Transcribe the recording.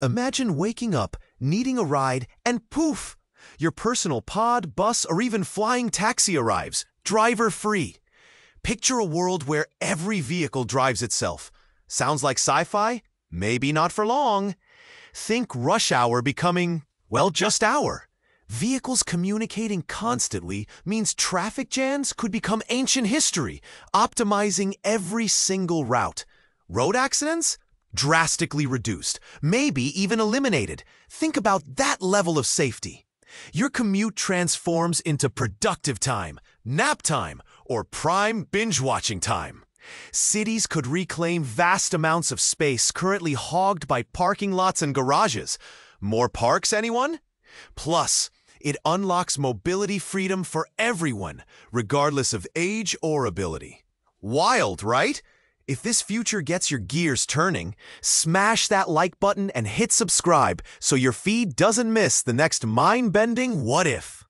Imagine waking up, needing a ride, and poof! Your personal pod, bus, or even flying taxi arrives, driver free. Picture a world where every vehicle drives itself. Sounds like sci fi? Maybe not for long. Think rush hour becoming, well, just hour. Vehicles communicating constantly means traffic jams could become ancient history, optimizing every single route. Road accidents? Drastically reduced, maybe even eliminated. Think about that level of safety. Your commute transforms into productive time, nap time, or prime binge watching time. Cities could reclaim vast amounts of space currently hogged by parking lots and garages. More parks, anyone? Plus, it unlocks mobility freedom for everyone, regardless of age or ability. Wild, right? If this future gets your gears turning, smash that like button and hit subscribe so your feed doesn't miss the next mind bending what if.